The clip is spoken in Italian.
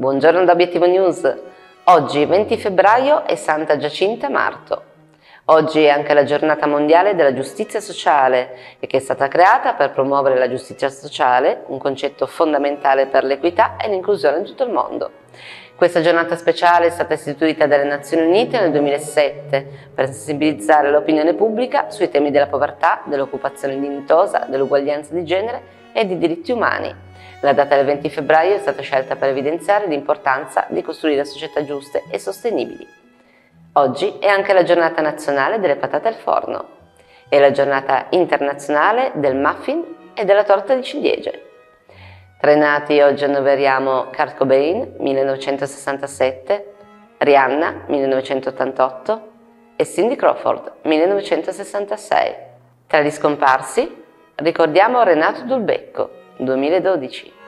Buongiorno da Obiettivo News. Oggi 20 febbraio è Santa Giacinta Marto. Oggi è anche la giornata mondiale della giustizia sociale e che è stata creata per promuovere la giustizia sociale, un concetto fondamentale per l'equità e l'inclusione in tutto il mondo. Questa giornata speciale è stata istituita dalle Nazioni Unite nel 2007 per sensibilizzare l'opinione pubblica sui temi della povertà, dell'occupazione dignitosa, dell'uguaglianza di genere e di diritti umani. La data del 20 febbraio è stata scelta per evidenziare l'importanza di costruire società giuste e sostenibili. Oggi è anche la giornata nazionale delle patate al forno e la giornata internazionale del muffin e della torta di ciliegie. Tra i nati oggi annoveriamo Kurt Cobain, 1967, Rihanna, 1988 e Cindy Crawford, 1966. Tra gli scomparsi ricordiamo Renato Dulbecco, 2012.